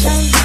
change.